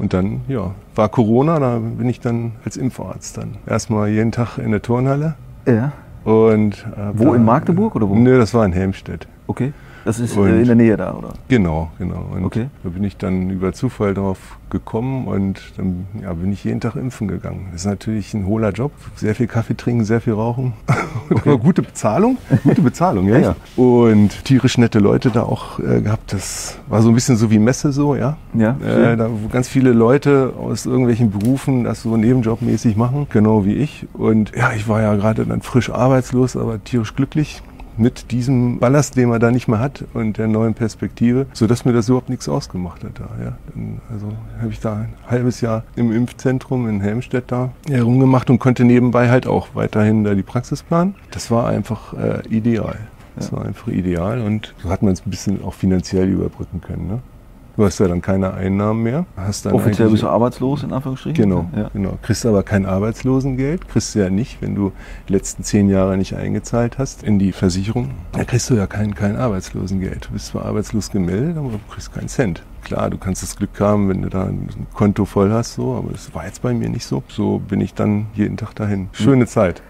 Und dann, ja, war Corona, da bin ich dann als Impfarzt dann. Erstmal jeden Tag in der Turnhalle. Ja. Und wo da, in Magdeburg oder wo? Nö, das war in Helmstedt. Okay. Das ist und in der Nähe da, oder? Genau, genau. Und okay. da bin ich dann über Zufall drauf gekommen und dann ja, bin ich jeden Tag impfen gegangen. Das ist natürlich ein hohler Job. Sehr viel Kaffee trinken, sehr viel rauchen. Okay. gute Bezahlung. Gute Bezahlung, ja, ja. Und tierisch nette Leute da auch äh, gehabt. Das war so ein bisschen so wie Messe so, ja. Ja. Äh, da wo ganz viele Leute aus irgendwelchen Berufen das so nebenjobmäßig machen, genau wie ich. Und ja, ich war ja gerade dann frisch arbeitslos, aber tierisch glücklich mit diesem Ballast, den man da nicht mehr hat und der neuen Perspektive, sodass mir das überhaupt nichts ausgemacht hat. Da, ja. Also habe ich da ein halbes Jahr im Impfzentrum in Helmstedt da herumgemacht und konnte nebenbei halt auch weiterhin da die Praxis planen. Das war einfach äh, ideal. Das war einfach ideal und so hat man es ein bisschen auch finanziell überbrücken können. Ne? Du hast ja dann keine Einnahmen mehr. Hast dann Offiziell bist du arbeitslos, in Anführungsstrichen? Genau, ja. genau. Kriegst aber kein Arbeitslosengeld. Kriegst du ja nicht, wenn du die letzten zehn Jahre nicht eingezahlt hast in die Versicherung. Da kriegst du ja kein, kein Arbeitslosengeld. Du bist zwar arbeitslos gemeldet, aber du kriegst keinen Cent. Klar, du kannst das Glück haben, wenn du da ein Konto voll hast, so, aber das war jetzt bei mir nicht so. So bin ich dann jeden Tag dahin. Schöne Zeit.